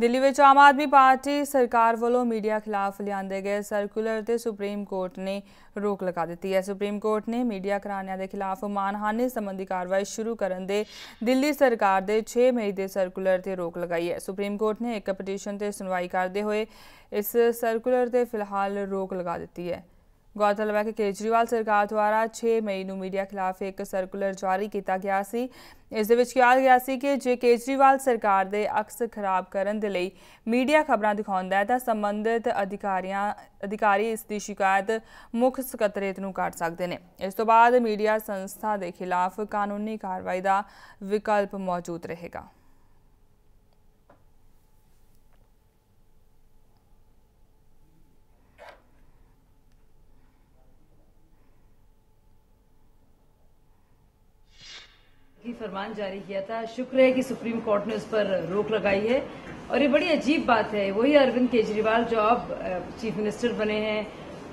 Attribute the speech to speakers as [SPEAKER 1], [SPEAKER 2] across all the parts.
[SPEAKER 1] ਦਿੱਲੀ ਵਿੱਚ ਆਮ ਆਦਮੀ ਪਾਰਟੀ ਸਰਕਾਰ ਵੱਲੋਂ ਮੀਡੀਆ ਖਿਲਾਫ ਲਿਆਂਦੇ ਗਏ ਸਰਕੂਲਰ ਤੇ ਸੁਪਰੀਮ ਕੋਰਟ ਨੇ ਰੋਕ ਲਗਾ ਦਿੱਤੀ ਹੈ। ਸੁਪਰੀਮ ਕੋਰਟ ਨੇ ਮੀਡੀਆ ਘਰਾਣਿਆਂ ਦੇ ਖਿਲਾਫ ਮਾਨਹਾਨੀ ਸੰਬੰਧੀ ਕਾਰਵਾਈ ਸ਼ੁਰੂ ਕਰਨ ਦੇ ਦਿੱਲੀ ਸਰਕਾਰ ਦੇ 6 ਮਈ ਦੇ ਸਰਕੂਲਰ ਤੇ ਰੋਕ ਲਗਾਈ ਹੈ। ਸੁਪਰੀਮ ਕੋਰਟ ਨੇ ਇੱਕ ਪਟੀਸ਼ਨ ਤੇ ਸੁਣਵਾਈ ਕਰਦੇ ਹੋਏ ਇਸ ਸਰਕੂਲਰ ਤੇ ਫਿਲਹਾਲ ਰੋਕ ਲਗਾ ਦਿੱਤੀ ਹੈ। ਗੌਰਤਲਬ ਹੈ ਕਿ ਕੇਜਰੀਵਾਲ ਸਰਕਾਰ ਦੁਆਰਾ 6 ਮਈ ਨੂੰ ਮੀਡੀਆ ਖਿਲਾਫ ਇੱਕ ਸਰਕੂਲਰ ਜਾਰੀ ਕੀਤਾ ਗਿਆ ਸੀ। ਇਸ ਦੇ ਵਿੱਚ ਕਿਹਾ ਗਿਆ ਸੀ ਕਿ ਜੇ ਕੇਜਰੀਵਾਲ ਸਰਕਾਰ ਦੇ ਅਕਸ ਖਰਾਬ ਕਰਨ ਦੇ ਲਈ ਮੀਡੀਆ ਖਬਰਾਂ ਦਿਖਾਉਂਦਾ ਹੈ, ਤਾਂ ਸੰਬੰਧਿਤ ਅਧਿਕਾਰੀਆਂ, ਅਧਿਕਾਰੀ ਇਸ ਦੀ ਸ਼ਿਕਾਇਤ ਮੁੱਖ ਸਕੱਤਰੇਤ ਨੂੰ ਕਰ ਸਕਦੇ ਨੇ। ਇਸ ਤੋਂ ਬਾਅਦ ਮੀਡੀਆ ਸੰਸਥਾ ਦੇ ਖਿਲਾਫ ਕਾਨੂੰਨੀ ਕਾਰਵਾਈ ਦਾ ਵਿਕਲਪ ਮੌਜੂਦ ਰਹੇਗਾ।
[SPEAKER 2] फरमान जारी किया था। शुक्र है कि सुप्रीम कोर्ट ने उस पर रोक लगाई है। और ये बड़ी अजीब बात है। वही अरविंद केजरीवाल जो अब चीफ मिनिस्टर बने हैं।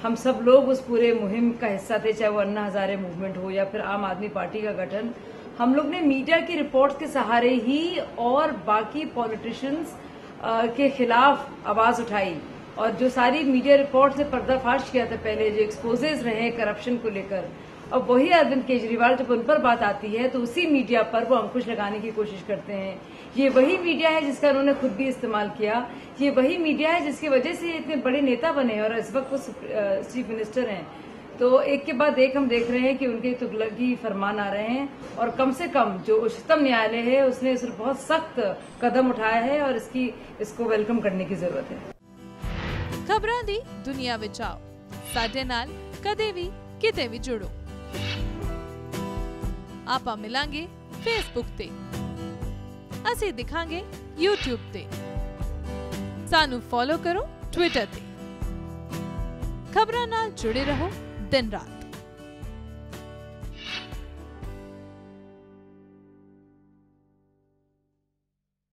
[SPEAKER 2] हम सब लोग उस पूरे मुहिम का हिस्सा थे, चाहे वो अन्ना हजारे मूवमेंट हो या फिर आम आदमी पार्टी का गठन। हम लोग ने मीडिया की रिपोर्ट के सहारे ही और बाकी पॉलिटिशियंस के खिलाफ आवाज़ उठाई। और जो सारी मीडिया रिपोर्ट से पर्दाफाश किया था, पहले जो एक्सपोजेज रहे करप्शन को लेकर अब वही अरविंद केजरीवाल जब उन पर बात आती है तो उसी मीडिया पर वो अंकुश लगाने की कोशिश करते हैं। ये वही मीडिया है जिसका उन्होंने खुद भी इस्तेमाल किया। ये वही मीडिया है जिसकी वजह से इतने बड़े नेता बने और इस वक्त वो चीफ मिनिस्टर हैं। तो एक के बाद एक हम देख रहे हैं कि उनके तो तुगलक ही फरमान आ रहे हैं और कम से कम जो उच्चतम न्यायालय है, उसने इस बहुत सख्त कदम उठाया है और इसकी, इसको वेलकम करने की ज़रूरत है।
[SPEAKER 3] खबर दी दुनिया बचाओ साढ़े नाल, कदे भी, किते भी जुड़ो। ਆਪਾਂ ਮਿਲਾਂਗੇ ਫੇਸਬੁੱਕ ਤੇ ਅਸੀਂ ਦਿਖਾਂਗੇ YouTube ਤੇ ਸਾਨੂੰ ਫੋਲੋ ਕਰੋ Twitter ਤੇ ਖਬਰਾਂ ਨਾਲ ਜੁੜੇ ਰਹੋ ਦਿਨ ਰਾਤ